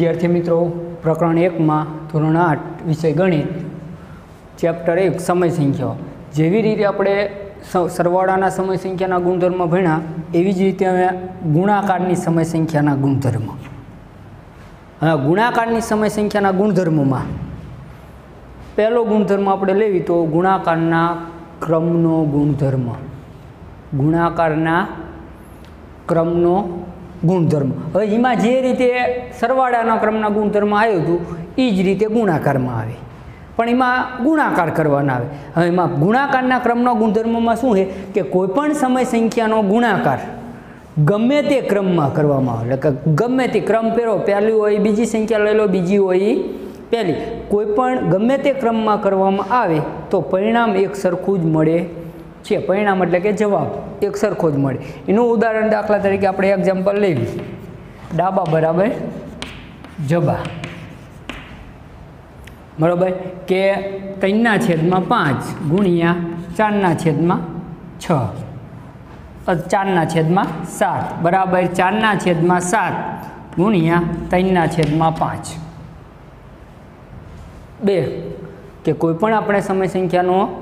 વિદ્યાર્થી મિત્રો, પ્રકરણ એકમાં ધોરણ આઠ વિષય ગણિત ચેપ્ટર એક સમય સંખ્યાઓ જેવી રીતે આપણે સરવાળાના સમય સંખ્યાના ગુણધર્મ ભણ્યા, એવી જ રીતે હવે ગુણાકારની સમય સંખ્યાના ગુણધર્મ. હવે ગુણાકારની સમય સંખ્યાના ગુણધર્મોમાં પહેલો ગુણધર્મ આપણે લેવી તો ગુણાકારના ક્રમનો ગુણધર્મ. ગુણાકારના ક્રમનો ગુણધર્મ. હવે એમાં જે રીતે સરવાળાના ક્રમના ગુણધર્મ આવ્યું હતું એ જ રીતે ગુણાકારમાં આવે. પણ એમાં ગુણાકાર કરવાના આવે. હવે એમાં ગુણાકારના ક્રમના ગુણધર્મમાં શું છે કે કોઈપણ સમય સંખ્યાનો ગુણાકાર ગમે તે ક્રમમાં કરવામાં આવે. એટલે કે ગમે તે ક્રમ પહેરો, પહેલી હોય બીજી સંખ્યા લઈ લો, બીજી હોય પહેલી. કોઈપણ ગમે તે ક્રમમાં કરવામાં આવે તો પરિણામ એક સરખું જ મળે છે, પરિણામ એટલે કે જવાબ, એક સરખો જ મળે. એનું ઉદાહરણ દાખલા તરીકે આપણે એક્ઝામ્પલ લેવી ડાબા બરાબર, જબા. બરાબર? કે ત્રણના છેદમાં પાંચ ગુણ્યા ચારના છેદમાં છ. ચારના છેદમાં સાત. બરાબર? ચારના છેદમાં સાત ગુણ્યા ત્રણના છેદમાં પાંચ. બે. કે કોઈ પણ આપણે સમય સંખ્યાનો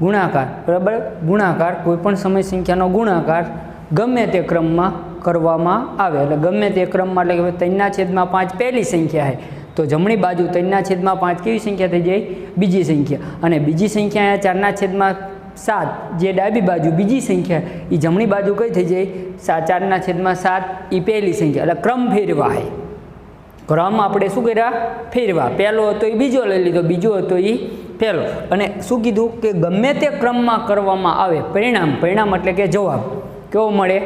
ગુણાકાર, બરાબર? ગુણાકાર કોઈપણ સમય સંખ્યાનો ગુણાકાર ગમે તે ક્રમમાં કરવામાં આવે. એટલે ગમે તે ક્રમમાં, એટલે કે ત્રણના છેદમાં પાંચ પહેલી સંખ્યા છે. તો જમણી બાજુ ત્રણના છેદમાં પાંચ કેવી સંખ્યા થઈ જાય? બીજી સંખ્યા. અને બીજી સંખ્યા ચારના છેદમાં સાત, જે ડાબી બાજુ બીજી સંખ્યા, એ જમણી બાજુ કઈ થઈ જાય? સા, ચારના છેદમાં સાત એ પહેલી સંખ્યા. એટલે ક્રમ ફેરવા છે ક્રમ આપણે શું કર્યા? ફેરવા. પહેલો હતો એ બીજો લઈ લીધો. બીજો હતો એ પહેલો. અને શું કીધું કે ગમે તે ક્રમમાં કરવામાં આવે, પરિણામ પરિણામ એટલે કે જવાબ કેવો મળે?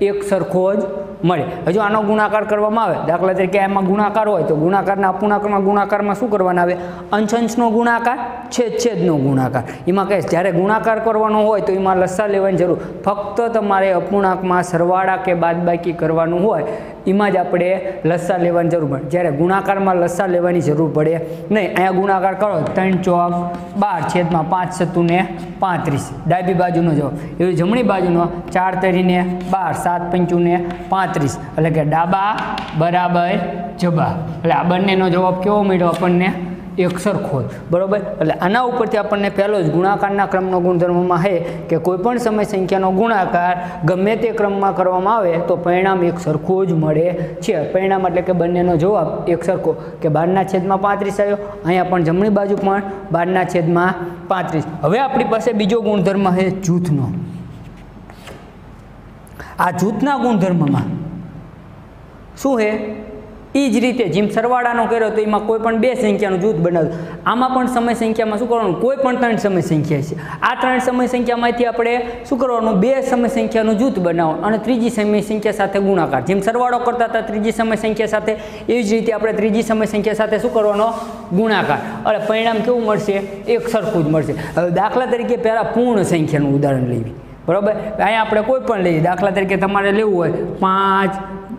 એક સરખો જ મળે. હજુ આનો ગુણાકાર કરવામાં આવે, દાખલા તરીકે એમાં ગુણાકાર હોય તો ગુણાકારના અપૂર્ણાંકમાં ગુણાકારમાં શું કરવાના આવે? અંશ અંશનો ગુણાકાર છેદ છેદનો ગુણાકાર. એમાં કહે જ્યારે ગુણાકાર કરવાનો હોય તો એમાં લસ્સા લેવાની જરૂર. ફક્ત તમારે અપૂર્ણાંકમાં સરવાળા કે બાદબાકી કરવાનું હોય એમાં જ આપણે લસ્સા લેવાની જરૂર પડે. જ્યારે ગુણાકારમાં લસ્સા લેવાની જરૂર પડે, નહીં, અહીંયા ગુણાકાર કરો, ત્રણ ચોક બાર છેદમાં પાંચ સત્તું ને પાંત્રીસ. ડાબી બાજુનો જવાબ. એવી જમણી બાજુનો ચાર તરીને બાર, સાત પંચું ને પાંત્રીસ. એટલે કે ડાબા બરાબર જબા. એટલે આ બંનેનો જવાબ કેવો મળ્યો આપણને? એક સરખો બરાબર? એટલે આના ઉપરથી આપણને પહેલો જ ગુણાકારના ક્રમનો ગુણધર્મમાં છે કે કોઈપણ સમય સંખ્યાનો ગુણાકાર ગમે તે ક્રમમાં કરવામાં આવે તો પરિણામ એક સરખું જ મળે છે. પરિણામ એટલે કે બંનેનો જવાબ એક સરખો કે બારના છેદમાં પાંત્રીસ આવ્યો, અહીંયા પણ જમણી બાજુ પણ બારના છેદમાં પાંત્રીસ. હવે આપણી પાસે બીજો ગુણધર્મ છે જૂથનો. આ જૂથના ગુણધર્મમાં શું છે એ જ રીતે જેમ સરવાળાનો કર્યો તો એમાં કોઈ પણ બે સંખ્યાનું જૂથ બનાવ્યું. આમાં પણ સમય સંખ્યામાં શું કરવાનું? કોઈ પણ ત્રણ સમય સંખ્યા છે. આ ત્રણ સમય સંખ્યામાંથી આપણે શું કરવાનું? બે સમય સંખ્યાનું જૂથ બનાવવાનું અને ત્રીજી સમય સંખ્યા સાથે ગુણાકાર. જેમ સરવાળો કરતા હતા ત્રીજી સમય સંખ્યા સાથે, એવી જ રીતે આપણે ત્રીજી સમય સંખ્યા સાથે શું કરવાનો? ગુણાકાર. અને પરિણામ કેવું મળશે? એક સરખું જ મળશે. હવે દાખલા તરીકે પહેલાં પૂર્ણ સંખ્યાનું ઉદાહરણ લેવી બરાબર? અહીંયા આપણે કોઈ પણ લઈએ. દાખલા તરીકે તમારે લેવું હોય પાંચ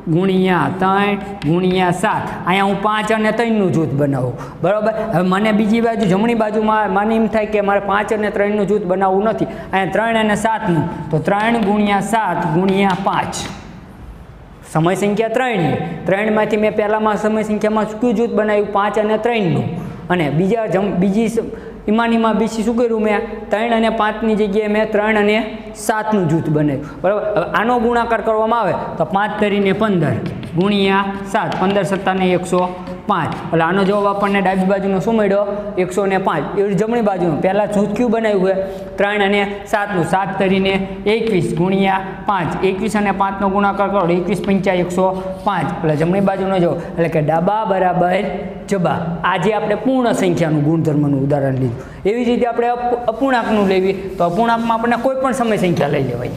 ગુણ્યા ત્રણ, ગુણ્યા સાત. અહીંયા હું પાંચ અને ત્રણનું જૂથ બનાવું. બરાબર? હવે મને બીજી બાજુ, જમણી બાજુમાં મને એમ થાય કે મારે પાંચ અને ત્રણનું જૂથ બનાવવું નથી. અહીંયા ત્રણ અને સાતનું. તો ત્રણ ગુણ્યા સાત ગુણ્યા પાંચ. સમય સંખ્યા ત્રણ ત્રણમાંથી મેં પહેલાંમાં સમય સંખ્યામાં કયું જૂથ બનાવ્યું? પાંચ અને ત્રણનું. અને બીજા જમ, બીજી ઈમાનીમાં બીસી શું કર્યું મેં? ત્રણ અને પાંચની જગ્યાએ મેં ત્રણ અને સાતનું જૂથ બનાવ્યું. બરાબર? હવે આનો ગુણાકાર કરવામાં આવે તો પાંચ કરીને પંદર ગુણ્યા સાત. પંદર સત્તાને એકસો પાંચ. એટલે આનો જવાબ આપણને ડાબી બાજુનો શું મળ્યો? એકસો ને પાંચ. એવું જમણી બાજુનું. પહેલાં જૂથ કયું બનાવ્યું હોય. ત્રણ અને સાતનું. સાત કરીને એકવીસ ગુણ્યા પાંચ. એકવીસ અને પાંચનો ગુણાકાર કરો. એકવીસ પંચા એકસો પાંચ. એટલે જમણી બાજુનો જવાબ. એટલે કે ડાબા બરાબર જબા. આજે આપણે પૂર્ણ સંખ્યાનું ગુણધર્મનું ઉદાહરણ લીધું. એવી જ રીતે આપણે અપૂર્ણાંકનું લેવી. તો અપૂર્ણાંકમાં આપણને કોઈ પણ સમય સંખ્યા લઈ લેવાય.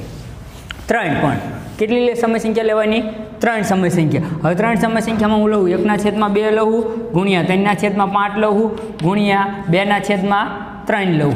ત્રણ પણ. કેટલી લે સમય સંખ્યા લેવાની? ત્રણ સમય સંખ્યા. હવે ત્રણ સમય સંખ્યામાં હું લઉં. એકના છેદમાં બે લઉં, ગુણ્યા ત્રણના છેદમાં પાંચ લઉં, ગુણ્યા બેના છેદમાં ત્રણ લઉં.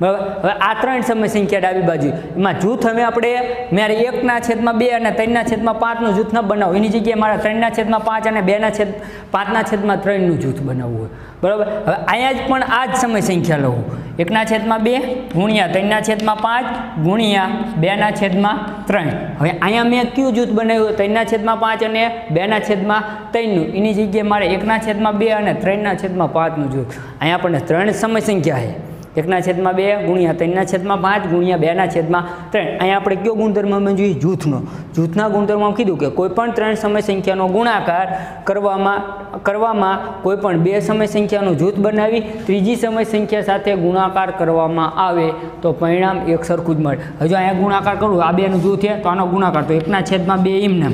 બરાબર? હવે આ ત્રણ સમય સંખ્યા ડાબી બાજુ. એમાં જૂથ હવે આપણે મારે એકના છેદમાં બે અને ત્રણના છેદમાં પાંચનું જૂથ ન બનાવું. એની જગ્યાએ મારા ત્રણના છેદમાં પાંચ અને બેના છેદ પાંચના છેદમાં ત્રણનું જૂથ બનાવવું હોય. બરાબર? હવે અહીંયા જ પણ આ જ સમય સંખ્યા લઉં. એકના છેદમાં બે ગુણ્યા ત્રણના છેદમાં પાંચ ગુણ્યા બેના છેદમાં ત્રણ. હવે અહીંયા મેં કયું જૂથ બનાવ્યું? ત્રણના છેદમાં પાંચ અને બેના છેદમાં ત્રણનું. એની જગ્યાએ મારે એકના છેદમાં બે અને ત્રણના છેદમાં પાંચનું જૂથ. અહીંયા આપણને ત્રણ સમય સંખ્યા છે. એકના છેદમાં બે ગુણ્યા ત્રણના છેદમાં પાંચ ગુણ્યા બેના છેદમાં ત્રણ. અહીંયા આપણે કયો ગુણધર્મ જોઈએ જૂથનો. જૂથના ગુણધર્મમાં કીધું કે કોઈપણ ત્રણ સમય સંખ્યાનો ગુણાકાર કરવામાં કરવામાં કોઈપણ બે સમય સંખ્યાનું જૂથ બનાવી, ત્રીજી સમય સંખ્યા સાથે ગુણાકાર કરવામાં આવે તો પરિણામ એક સરખું જ મળે. હજુ અહીંયા ગુણાકાર કરું? આ બેનું જૂથ છે, તો આનો ગુણાકાર. તો એકના છેદમાં બે એમને.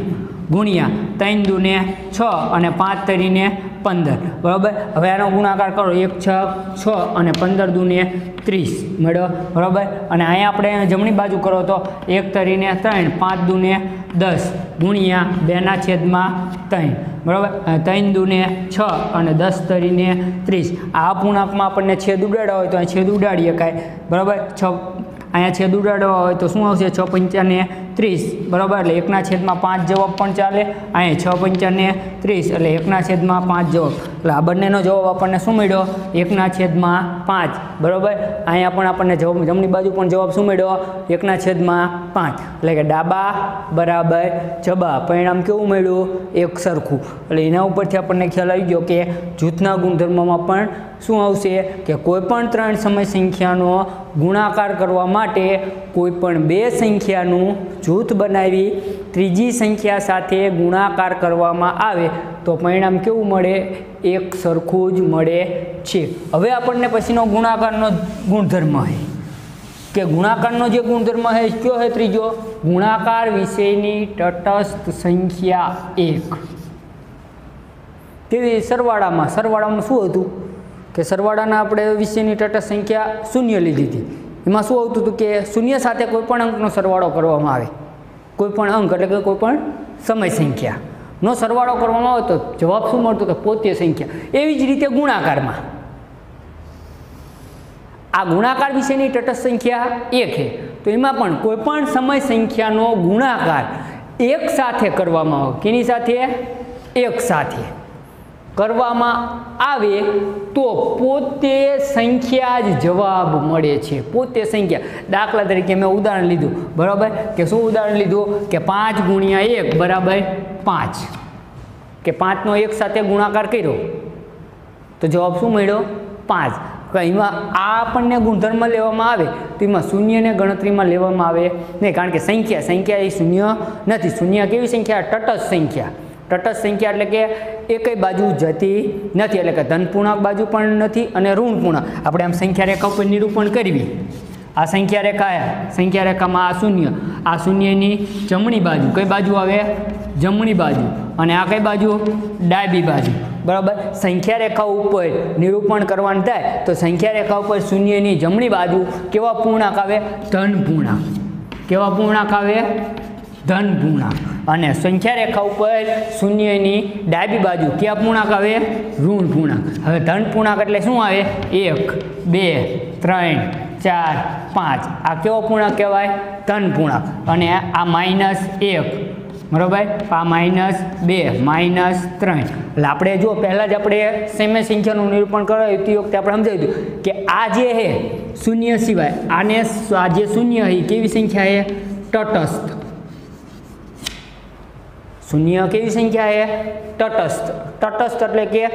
ગુણ્યા ત્રણ દુને છ અને પાંચ તરીને પંદર. બરાબર? હવે આનો ગુણાકાર કરો. એક, છ છ અને પંદર દૂને ત્રીસ. મળ્યો બરાબર? અને અહીંયા આપણે જમણી બાજુ કરો તો એક તરીને ત્રણ, પાંચ દુને દસ, ગુણ્યા બેના છેદમાં ત્રણ. બરાબર? ત્રણ દુને છ અને દસ તરીને ત્રીસ. આ પૂર્ણાંકમાં આપણને છેદ ઉડાડવા હોય તો અહીં છેદ ઉડાડીએ કાંઈ. બરાબર? છ અહીંયા છેદ ઉડાડવા હોય તો શું આવશે? છ પંચાને ત્રીસ. બરાબર? એટલે એકના છેદમાં પાંચ જવાબ પણ ચાલે. અહીંયા છ પંચાને ત્રીસ. એટલે એકના છેદમાં પાંચ જવાબ. એટલે આ બંનેનો જવાબ આપણને શું મળ્યો? એકના છેદમાં પાંચ. બરાબર? અહીંયા પણ આપણને જવાબ, જમણી બાજુ પણ જવાબ શું મળ્યો? એકના છેદમાં પાંચ. એટલે કે ડાબા બરાબર જબા. પરિણામ કેવું મળ્યું? એક સરખું. એટલે એના ઉપરથી આપણને ખ્યાલ આવી ગયો કે જૂથના ગુણધર્મમાં પણ શું આવશે? કે કોઈપણ ત્રણ સમય સંખ્યાનો ગુણાકાર કરવા માટે કોઈપણ બે સંખ્યાનું જૂથ બનાવી ત્રીજી સંખ્યા સાથે ગુણાકાર કરવામાં આવે. તો પરિણામ કેવું મળે? એક સરખું જ મળે છે. હવે આપણને પછીનો ગુણાકારનો ગુણધર્મ છે કે ગુણાકારનો જે ગુણધર્મ છે કયો છે ત્રીજો? ગુણાકાર વિશેની તટસ્થ સંખ્યા એક. તેવી સરવાળામાં સરવાળામાં શું હતું? કે સરવાળાના આપણે વિશેની તટસ્થ સંખ્યા શૂન્ય લીધી હતી. એમાં શું આવતું હતું કે શૂન્ય સાથે કોઈ પણ અંકનો સરવાળો કરવામાં આવે. કોઈ પણ અંક એટલે કે કોઈ પણ સમય સંખ્યા. નો સરવાળો કરવામાં આવે તો જવાબ શું મળતો? કે પોતે સંખ્યા. એવી જ રીતે ગુણાકારમાં. આ ગુણાકાર વિશેની તટસ્થ સંખ્યા એક છે. તો એમાં પણ કોઈપણ સમય સંખ્યાનો ગુણાકાર એક સાથે કરવામાં આવે. કેની સાથે? એક સાથે. કરવામાં આવે તો પોતે સંખ્યા જ જવાબ મળે છે. પોતે સંખ્યા. દાખલા તરીકે મેં ઉદાહરણ લીધું. બરાબર? કે શું ઉદાહરણ લીધું? કે પાંચ ગુણ્યા એક. બરાબર? પાંચ. કે પાંચનો એક સાથે ગુણાકાર કર્યો, તો જવાબ શું મળ્યો? પાંચ. એમાં આ આપણને ગુણધર્મ લેવામાં આવે, તો એમાં શૂન્યને ગણતરીમાં લેવામાં આવે નહીં, કારણ કે સંખ્યા સંખ્યા એ શૂન્ય નથી. શૂન્ય કેવી સંખ્યા? તટસ્થ સંખ્યા. તટસ્થ સંખ્યા એટલે કે એકેય બાજુ જતી નથી, એટલે કે ધનપૂર્ણક બાજુ પણ નથી અને ઋણપૂર્ણક. આપણે આમ સંખ્યા રેખા ઉપર નિરૂપણ કરવી. આ સંખ્યા રેખા સંખ્યા રેખામાં આ શૂન્ય. આ શૂન્યની જમણી બાજુ. કઈ બાજુ આવે? જમણી બાજુ. અને આ કઈ બાજુ? ડાબી બાજુ. બરાબર? સંખ્યા રેખા ઉપર નિરૂપણ કરવાનું થાય તો સંખ્યા રેખા ઉપર શૂન્યની જમણી બાજુ કેવા પૂર્ણાંક આવે? ધન પૂર્ણાંક. કેવા પૂર્ણાંક આવે? ધન પૂર્ણાંક. અને સંખ્યા રેખા ઉપર શૂન્યની ડાબી બાજુ કયા પૂર્ણાંક આવે? ઋણ પૂર્ણાંક. હવે ધન પૂર્ણાંક એટલે શું આવે? એક, બે, ત્રણ ચાર, પાંચ. આ કેવો પૂર્ણાંક કહેવાય? ધન પૂર્ણાંક. અને આ માઇનસ એક. બરાબર? આ માઇનસ બે, માઇનસ ત્રણ. એટલે આપણે જો પહેલાં જ આપણે સેમે સંખ્યાનું નિરૂપણ કરાયું તે વખતે આપણે સમજાવી દઉં કે આ જે છે, શૂન્ય સિવાય, આને આ જે શૂન્ય છે કેવી સંખ્યા છે? તટસ્થ. શૂન્ય કેવી સંખ્યા છે? તટસ્થ. તટસ્થ એટલે કે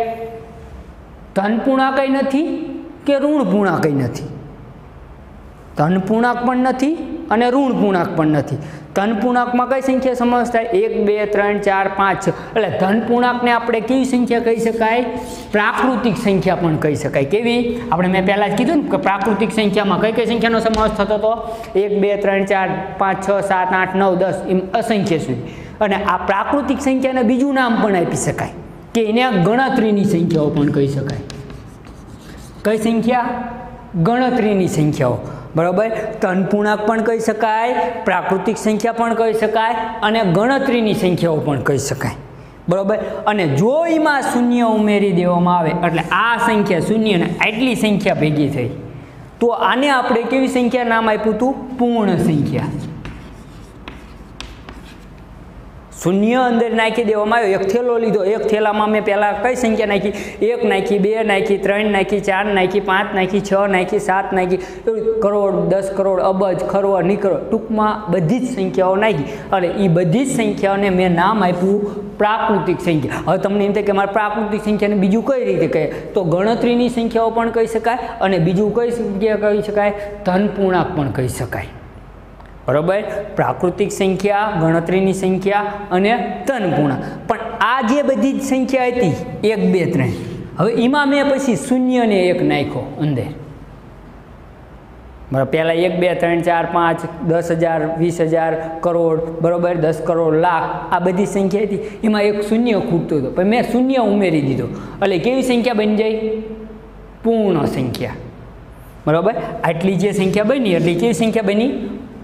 ધન પૂર્ણાંક નથી કે ઋણ પૂર્ણાંક નથી. ધન પૂર્ણાંક પણ નથી અને ઋણ પૂર્ણાંક પણ નથી. ધન પૂર્ણાંકમાં કઈ સંખ્યા સમાવેશ થાય? એક, બે, ત્રણ, ચાર, પાંચ એટલે ધન પૂર્ણાંકને આપણે કેવી સંખ્યા કહી શકાય? પ્રાકૃતિક સંખ્યા પણ કહી શકાય. કેવી? આપણે મેં પહેલાં જ કીધું ને કે પ્રાકૃતિક સંખ્યામાં કઈ કઈ સંખ્યાનો સમાવેશ થતો હતો? એક, બે, ત્રણ, ચાર, પાંચ, છ, સાત, આઠ, નવ, દસ એમ અસંખ્ય સુધી અને આ પ્રાકૃતિક સંખ્યાને બીજું નામ પણ આપી શકાય કે એને ગણતરીની સંખ્યાઓ પણ કહી શકાય. કઈ સંખ્યા? ગણતરીની સંખ્યાઓ. બરાબર? તનપૂર્ણાંક પણ કહી શકાય, પ્રાકૃતિક સંખ્યા પણ કહી શકાય અને ગણતરીની સંખ્યાઓ પણ કહી શકાય. બરાબર? અને જો એમાં શૂન્ય ઉમેરી દેવામાં આવે, એટલે આ સંખ્યા શૂન્યને આટલી સંખ્યા ભેગી થઈ. તો આને આપણે કેવી સંખ્યા નામ આપ્યું હતું? પૂર્ણ સંખ્યા. શૂન્ય અંદર નાખી દેવામાં આવ્યો. એક થેલો લીધો. એક થેલામાં મેં પહેલાં કઈ સંખ્યા નાખી? એક નાખી, બે નાખી, ત્રણ નાખી, ચાર નાખી, પાંચ નાખી, છ નાખી, સાત નાખી. કરોડ, દસ કરોડ, અબજ, ખરવા, નીકળો. ટૂંકમાં બધી જ સંખ્યાઓ નાખી. અને એ બધી જ સંખ્યાઓને મેં નામ આપ્યું પ્રાકૃતિક સંખ્યા. હવે તમને એમ થાય કે મારે પ્રાકૃતિક સંખ્યાને બીજું કઈ રીતે કહે? તો ગણતરીની સંખ્યાઓ પણ કહી શકાય અને બીજું કઈ સંખ્યા કહી શકાય? ધન પૂર્ણાંક પણ કહી શકાય. બરાબર? પ્રાકૃતિક સંખ્યા, ગણતરીની સંખ્યા અને તનપૂર્ણા પણ આ જે બધી જ સંખ્યા હતી, એક, બે, ત્રણ. હવે એમાં મેં પછી શૂન્યને એક નાખ્યો અંદર. બરાબર, પહેલાં એક, બે, ત્રણ, ચાર, પાંચ, દસ હજાર, વીસ હજાર, કરોડ, બરાબર, દસ કરોડ, લાખ, આ બધી સંખ્યા હતી. એમાં એક શૂન્ય ખૂટતો હતો. પણ મેં શૂન્ય ઉમેરી દીધો. એટલે કેવી સંખ્યા બની જાય? પૂર્ણ સંખ્યા. બરાબર? આટલી જે સંખ્યા બની, એટલે કેવી સંખ્યા બની?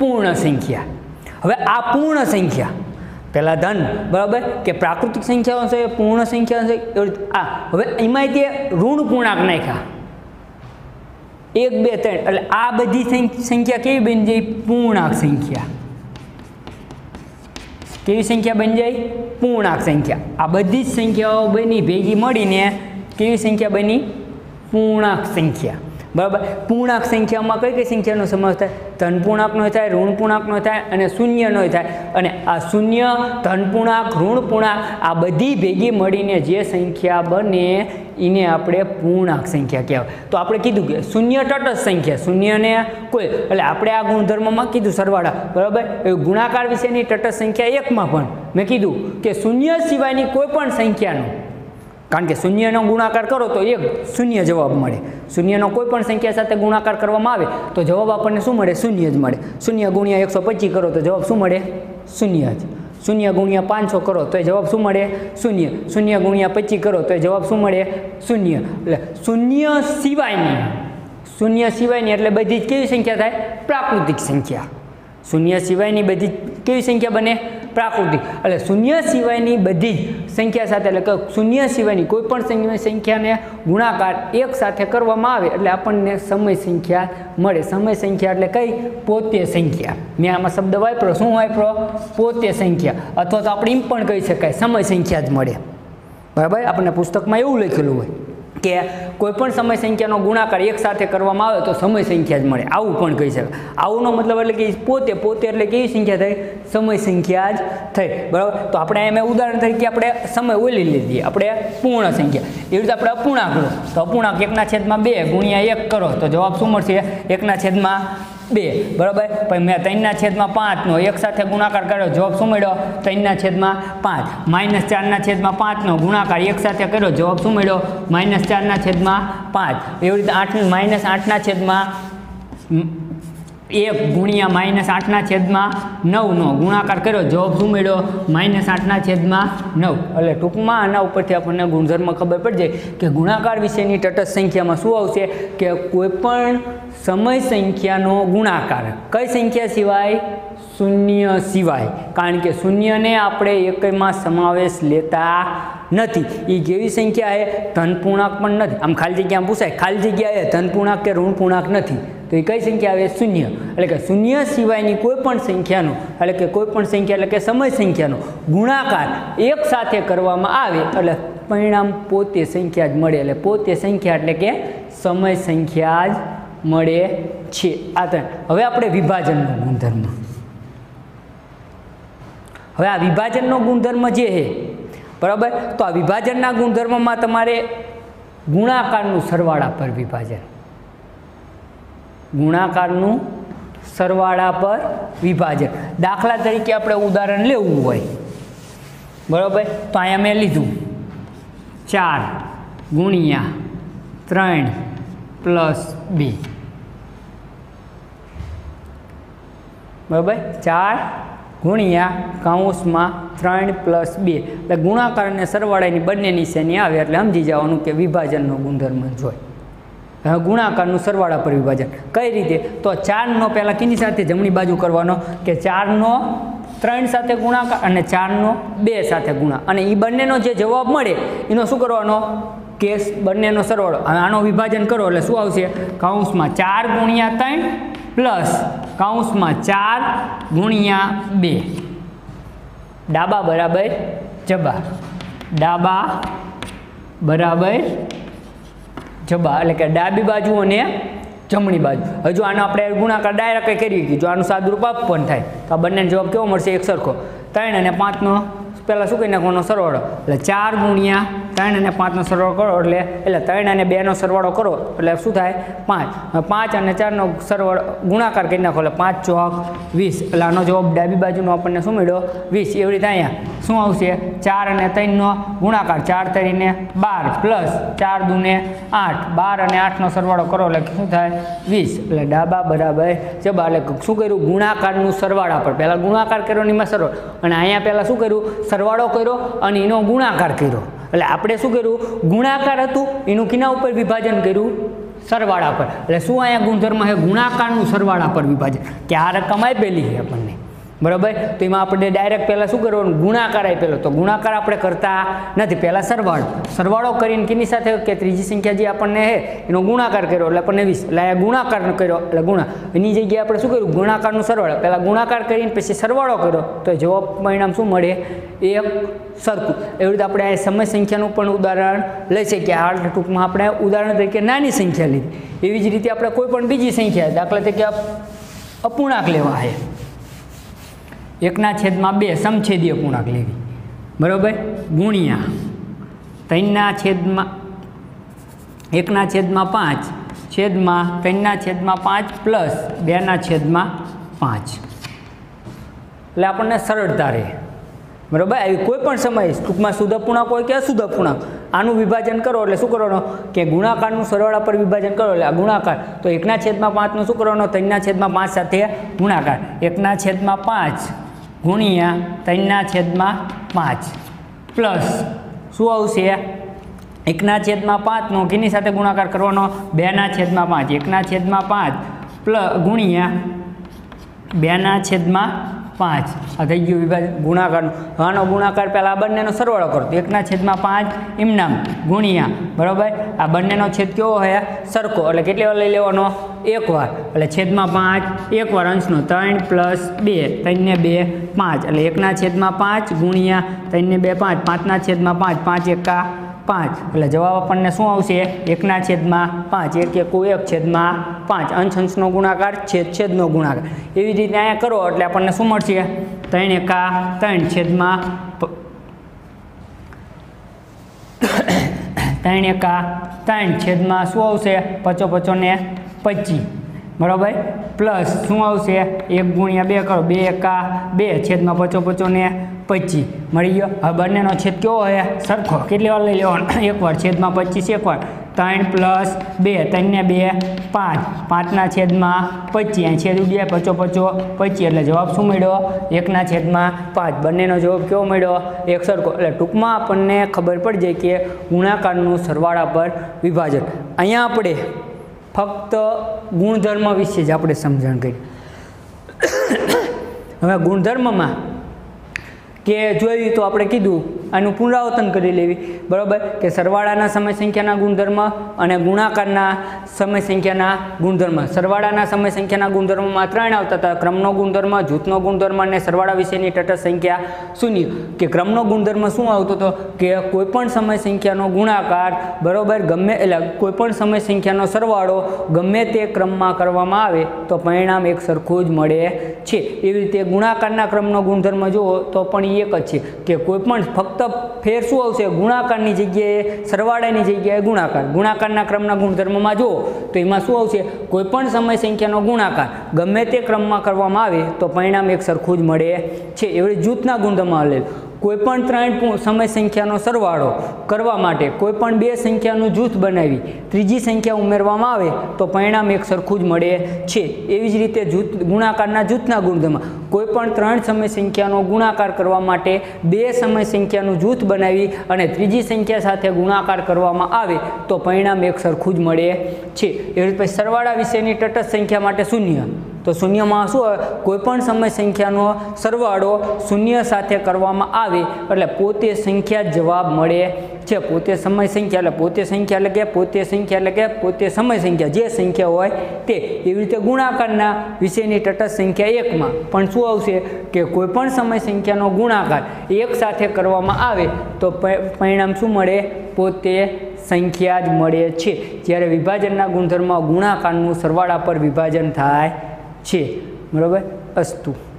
પૂર્ણ સંખ્યા. હવે આ પૂર્ણ સંખ્યા, પહેલાં ધન, બરાબર? કે પ્રાકૃતિક સંખ્યાઓ છે, પૂર્ણ સંખ્યા છે આ, હવે એમાં તે ઋણ પૂર્ણાંક નાખ્યા. એક, બે, ત્રણ, એટલે આ બધી સંખ્યા કેવી બની જાય? પૂર્ણાંક સંખ્યા. કેવી સંખ્યા બની જાય? પૂર્ણાંક સંખ્યા. આ બધી જ સંખ્યાઓ બની, ભેગી મળીને કેવી સંખ્યા બની? પૂર્ણાંક સંખ્યા. બરાબર? પૂર્ણાંક સંખ્યામાં કઈ કઈ સંખ્યાનો સમાવેશ થાય? ધન પૂર્ણાંકનો થાય, ઋણ પૂર્ણાંકનો થાય અને શૂન્યનો થાય. અને આ શૂન્ય, ધન પૂર્ણાંક, ઋણ પૂર્ણાંક આ બધી ભેગી મળીને જે સંખ્યા બને એને આપણે પૂર્ણાંક સંખ્યા કહેવાય. તો આપણે કીધું કે શૂન્ય તટસ્થ સંખ્યા, શૂન્યને કોઈ, એટલે આપણે આ ગુણધર્મમાં કીધું સરવાળા, બરાબર? ગુણાકાર વિશેની તટસ્થ સંખ્યા એકમાં પણ મેં કીધું કે શૂન્ય સિવાયની કોઈ પણ સંખ્યાનું કારણ કે શૂન્યનો ગુણાકાર કરો તો એક શૂન્ય જવાબ મળે. શૂન્યનો કોઈ પણ સંખ્યા સાથે ગુણાકાર કરવામાં આવે તો જવાબ આપણને શું મળે? શૂન્ય જ મળે. શૂન્ય ગુણ્યા એકસો પચીસ કરો તો જવાબ શું મળે? શૂન્ય જ. શૂન્ય ગુણ્યા પાંચસો કરો તો એ જવાબ શું મળે? શૂન્ય. શૂન્ય ગુણ્યા પચીસ કરો તો એ જવાબ શું મળે? શૂન્ય. એટલે શૂન્ય સિવાયની શૂન્ય સિવાયની એટલે બધી જ કેવી સંખ્યા થાય? પ્રાકૃતિક સંખ્યા. શૂન્ય સિવાયની બધી કેવી સંખ્યા બને? પ્રાકૃતિક એટલે શૂન્ય સિવાયની બધી જ સંખ્યા સાથે, એટલે કે શૂન્ય સિવાયની કોઈ પણ સંખ્યાને ગુણાકાર એક સાથે કરવામાં આવે, એટલે આપણને સમય સંખ્યા મળે. સમય સંખ્યા એટલે કઈ? પોતે સંખ્યા. મેં આમાં શબ્દ વાપરો શું વાપરો પોતે સંખ્યા. અથવા તો આપણે એમ પણ કહી શકાય, સમય સંખ્યા જ મળે. બરાબર? આપણને પુસ્તકમાં એવું લખેલું હોય. કે કોઈપણ સમય સંખ્યાનો ગુણાકાર એક સાથે કરવામાં આવે તો સમય સંખ્યા જ મળે. આવું પણ કહી શકાય. આવુંનો મતલબ એટલે કે પોતે પોતે એટલે કેવી સંખ્યા થઈ સમય સંખ્યા જ થઈ. બરાબર? તો આપણે એમ ઉદાહરણ તરીકે આપણે સમય ઓલી લીધી. આપણે પૂર્ણ સંખ્યા. એવી રીતે આપણે અપૂર્ણાંક લો. તો અપૂર્ણાંક એકના છેદમાં બે ગુણ્યા એક કરો. તો જવાબ શું મળશે? એકના છેદમાં બે, બરાબર? પછી મેં ત્રણના છેદમાં પાંચનો એક સાથે ગુણાકાર કર્યો, જવાબ શું મળ્યો? ત્રણના છેદમાં પાંચ. માઇનસ ચારના છેદમાં પાંચનો ગુણાકાર એક સાથે કર્યો, જવાબ શું મળ્યો? માઇનસ ચારના છેદમાં પાંચ. એવી રીતે આઠ માઇનસ આઠના છેદમાં એક ગુણ્યા માઇનસ આઠના છેદમાં નવનો ગુણાકાર કર્યો, જવાબ શું મળ્યો? માઇનસ આઠના છેદમાં નવ. એટલે ટૂંકમાં આના ઉપરથી આપણને ગુણધર્મ ખબર પડી જાય કે ગુણાકાર વિશેની તટસ્થ સંખ્યામાં શું આવશે? કે કોઈપણ સમય સંખ્યાનો ગુણાકાર. કઈ સંખ્યા સિવાય? શૂન્ય સિવાય. કારણ કે શૂન્યને આપણે એકમાં સમાવેશ લેતા નથી. એ કેવી સંખ્યા છે ધનપૂર્ણાંક પણ નથી. આમ ખાલી જગ્યા પૂછાય, ખાલી જગ્યાએ ધનપૂર્ણાંક કે ઋણ પૂર્ણાંક નથી. તો એ કઈ સંખ્યા આવે? શૂન્ય. એટલે કે શૂન્ય સિવાયની કોઈ પણ સંખ્યાનો, એટલે કે કોઈ પણ સંખ્યા એટલે કે સમય સંખ્યાનો, ગુણાકાર એક સાથે કરવામાં આવે એટલે પરિણામ પોતે સંખ્યા જ મળે. એટલે પોતે સંખ્યા એટલે કે સમય સંખ્યા જ મળે છે. આ હવે આપણે વિભાજનનો ગુણધર્મ. હવે આ વિભાજનનો ગુણધર્મ જે છે, બરાબર? તો આ વિભાજનના ગુણધર્મમાં તમારે ગુણાકારનું સરવાળા પર વિભાજન. ગુણાકારનું સરવાળા પર વિભાજન. દાખલા તરીકે આપણે ઉદાહરણ લેવું હોય, બરાબર? તો અહીંયા મેં લીધું. ચાર ગુણ્યા ત્રણ પ્લસ બી. બરાબર? ચાર ગુણ્યા કૌંસમાં ત્રણ પ્લસ બે. એટલે ગુણાકાર અને સરવાળાની બંનેની શ્રેણી આવે એટલે સમજી જવાનું કે વિભાજનનો ગુણધર્મ જોઈ ગુણાકારનું સરવાળા પર વિભાજન. કઈ રીતે? તો ચારનો પહેલાં કિની સાથે? જમણી બાજુ કરવાનો. કે ચારનો ત્રણ સાથે ગુણાકાર અને ચારનો બે સાથે ગુણા અને એ બંનેનો જે જવાબ મળે, એનો શું કરવાનો? કેસ બંનેનો સરવાળો. હવે આનો વિભાજન કરો એટલે શું આવશે? કૌંસમાં ચાર ગુણ્યા ત્રણ પ્લસ કૌંસમાં ચાર ગુણ્યા બે. ડાબા બરાબર જબા. ડાબા બરાબર જબા. એટલે કે ડાબી બાજુ અને જમણી બાજુ. હજુ આનો આપણે ગુણાકાર ડાયરેક્ટ કરી કે જો આનું સાદુરૂપ પણ થાય, તો આ બંને જવાબ કેવો મળશે? એક સરખો. ત્રણ અને પાંચનો, પહેલાં શું કહી નાખવાનો? સરવાળો. એટલે ચાર ગુણ્યા ત્રણ અને પાંચનો સરવાળો કરો એટલે એટલે ત્રણ અને બેનો સરવાળો કરો, એટલે શું થાય? પાંચ. પાંચ અને ચારનો સરવાળો ગુણાકાર કરી નાખો, એટલે પાંચ ચોક વીસ. એટલે આનો જવાબ ડાબી બાજુનો આપણને શું મળ્યો? વીસ. એવી રીતે અહીંયા શું આવશે? ચાર અને ત્રણનો ગુણાકાર. ચાર તરીને બાર પ્લસ ચાર દૂને આઠ. બાર અને આઠનો સરવાળો કરો, એટલે શું થાય? વીસ. એટલે ડાબા બરાબર. જબા એટલે શું કર્યું? ગુણાકારનું સરવાળા પર. પહેલાં ગુણાકાર કર્યો ને એમાં સરવાળો. અને અહીંયા પહેલાં શું કર્યું? સરવાળો કર્યો અને એનો ગુણાકાર કર્યો. એટલે આપણે શું કર્યું? ગુણાકાર હતું, એનું કિના ઉપર વિભાજન કર્યું? સરવાળા પર. એટલે શું અહીંયા ગુણધર્મ છે? ગુણાકારનું સરવાળા પર વિભાજન. કે આ રકમ આપેલી છે આપણને. બરાબર? તો એમાં આપણે ડાયરેક્ટ પહેલાં શું કરવાનું? ગુણાકાર આપેલો. તો ગુણાકાર આપણે કરતા નથી. પહેલાં સરવાળો. સરવાળો કરીને કેની સાથે? કે ત્રીજી સંખ્યા જે આપણને હે, એનો ગુણાકાર કર્યો. એટલે આપણને વીસ. એટલે આ ગુણાકાર કર્યો. એટલે ગુણા. એની જગ્યાએ આપણે શું કર્યું? ગુણાકારનું સરવાળો. પહેલાં ગુણાકાર કરીને પછી સરવાળો કર્યો. તો જવાબ પરિણામ શું મળે? એક સરખું. એવી રીતે આપણે આ સમય સંખ્યાનું પણ ઉદાહરણ લઈ શકીએ. આ ટૂંકમાં આપણે ઉદાહરણ તરીકે નાની સંખ્યા લીધી. એવી જ રીતે આપણે કોઈ પણ બીજી સંખ્યા દાખલા તરીકે અપૂર્ણાંક લેવા છે એકના છેદમાં બે સમછેદીય પૂર્ણાંક લેવી. બરાબર? ગુણ્યા. ત્રણના છેદમાં, એકના છેદમાં પાંચ, છેદમાં ત્રણના છેદમાં પાંચ પ્લસ બેના છેદમાં પાંચ. એટલે આપણને સરળતા રહે. બરાબર? આવી કોઈ પણ સમયે ટૂંકમાં શુદ્ધ પૂર્ણાંક હોય કે અશુદ્ધ પૂર્ણાંક. આનું વિભાજન કરો એટલે શું કરવાનું? કે ગુણાકારનું સરવાળા પર વિભાજન કરો એટલે આ ગુણાકાર. તો એકના છેદમાં પાંચનું શું કરવાનો? ત્રણના છેદમાં પાંચ સાથે ગુણાકાર. એકના છેદમાં પાંચ ગુણ્યા ત્રણના છેદમાં પાંચ. પ્લસ શું આવશે? એકના છેદમાં પાંચનો કેની સાથે ગુણાકાર કરવાનો? બેના છેદમાં પાંચ. એકના છેદમાં પાંચ. પ્લ ગુણ્યા બેના છેદમાં પાંચ. આ થઈ ગયું વિભાજન. ગુણાકારનું આનો ગુણાકાર પહેલાં આ બંનેનો સરવાળો કરો. તો એકના છેદમાં પાંચ, એમનામ ગુણ્યા. બરાબર? આ બંનેનો છેદ કેવો હોય? સરખો. એટલે કેટલી વાર લઈ લેવાનો? એક વાર. એટલે છેદમાં પાંચ, એક વાર અંશનો ત્રણ પ્લસ બે. ત્રણને બે, પાંચ. એટલે એકના છેદમાં પાંચ ગુણ્યા ત્રણને બે, પાંચ. પાંચના છેદમાં પાંચ પાંચ એકા પાંચ. એટલે જવાબ આપણને શું આવશે? એકના છેદમાં પાંચ. એક એક એક છેદમાં પાંચ. અંશ અંશનો ગુણાકાર, છેદ છેદનો ગુણાકાર. એવી રીતે અહીંયા કરો, એટલે આપણને શું મળશે? ત્રણ એકા ત્રણ છેદમાં ત્રણ એકા ત્રણ છેદમાં શું આવશે? પચો પચો ને પચીસ. બરાબર? પ્લસ શું આવશે? એક ગુણ્યા બે કરો. બે એકા બે છેદમાં પચો પચો ને પચીસ. મળી ગયો. હવે બંનેનો છેદ કેવો હોય? સરખો. કેટલી વાર લઈ લેવાનો? એકવાર. છેદમાં પચીસ, એકવાર. ત્રણ પ્લસ બે ત્રણને બે, પાંચ. પાંચના છેદમાં પચીસ. અહીં છેદ ઉડ્યા પચો પચો, પચીસ. એટલે જવાબ શું મળ્યો? એકના છેદમાં પાંચ. બંનેનો જવાબ કેવો મળ્યો? એક સરખો. એટલે ટૂંકમાં આપણને ખબર પડી જાય કે ગુણાકારનું સરવાળા પર વિભાજન. અહીંયા આપણે ફક્ત ગુણધર્મ વિશે જ આપણે સમજણ કરી. હવે ગુણધર્મમાં કે જોયું તો આપણે કીધું આનું પુનરાવર્તન કરી લેવી. બરાબર? કે સરવાળાના સમય સંખ્યાના ગુણધર્મ અને ગુણાકારના સમય સંખ્યાના ગુણધર્મ. સરવાળાના સમય સંખ્યાના ગુણધર્મમાં ત્રણ આવતા હતા. ક્રમનો ગુણધર્મ, જૂથનો ગુણધર્મ અને સરવાળા વિશેની તટસ્થ સંખ્યા શૂન્ય. કે ક્રમનો ગુણધર્મ શું આવતો હતો? કે કોઈપણ સમય સંખ્યાનો ગુણાકાર, બરાબર? ગમે એટલે કોઈપણ સમય સંખ્યાનો સરવાળો ગમે તે ક્રમમાં કરવામાં આવે, તો પરિણામ એક સરખું જ મળે છે. એવી રીતે ગુણાકારના ક્રમનો ગુણધર્મ જુઓ, તો પણ એક જ છે. કે કોઈપણ ફક્ત ફેર શું આવશે? ગુણાકારની જગ્યાએ સરવાળાની જગ્યાએ ગુણાકાર. ગુણાકારના ક્રમના ગુણધર્મમાં જુઓ, તો એમાં શું આવશે? કોઈપણ સમય સંખ્યાનો ગુણાકાર. ગમે તે ક્રમમાં કરવામાં આવે, તો પરિણામ એક સરખું જ મળે છે. એવી જૂથના ગુણધર્મમાં લે કોઈપણ ત્રણ સમય સંખ્યાનો સરવાળો કરવા માટે કોઈપણ બે સંખ્યાનું જૂથ બનાવી, ત્રીજી સંખ્યા ઉમેરવામાં આવે તો પરિણામ એક સરખું જ મળે છે. એવી જ રીતે જૂથ ગુણાકારના જૂથના ગુણધર્મ. કોઈપણ ત્રણ સમય સંખ્યાનો ગુણાકાર કરવા માટે બે સમય સંખ્યાનું જૂથ બનાવી અને ત્રીજી સંખ્યા સાથે ગુણાકાર કરવામાં આવે તો પરિણામ એક સરખું જ મળે છે. એવી રીતે સરવાળા વિશેની તટસ્થ સંખ્યા માટે શૂન્ય. તો શૂન્યમાં શું હોય? કોઈપણ સમય સંખ્યાનો સરવાળો શૂન્ય સાથે કરવામાં આવે એટલે પોતે સંખ્યા જવાબ મળે છે. પોતે સમય સંખ્યા એટલે પોતે સંખ્યા એટલે કે પોતે સંખ્યા એટલે કે પોતે સમય સંખ્યા. જે સંખ્યા હોય તે એવી રીતે ગુણાકારના વિષયની તટસ્થ સંખ્યા એકમાં. પણ શું આવશે? કે કોઈપણ સમય સંખ્યાનો ગુણાકાર એક સાથે કરવામાં આવે તો પરિણામ શું મળે? પોતે સંખ્યા જ મળે છે. જ્યારે વિભાજનના ગુણધર્મ ગુણાકારનું સરવાળા પર વિભાજન થાય છે. બરાબર? અસ્તુ.